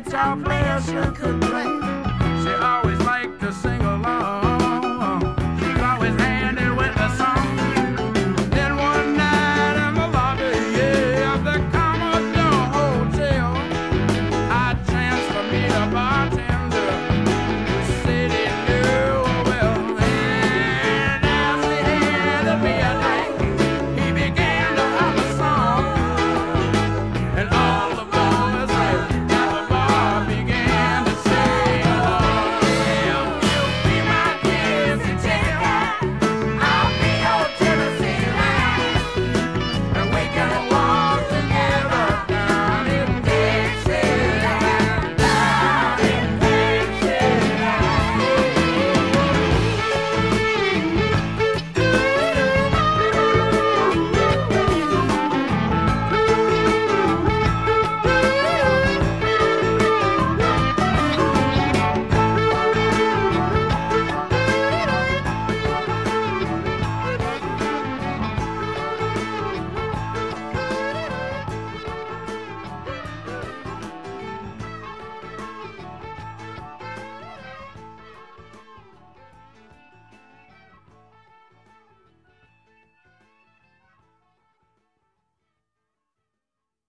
guitar player she could play. She always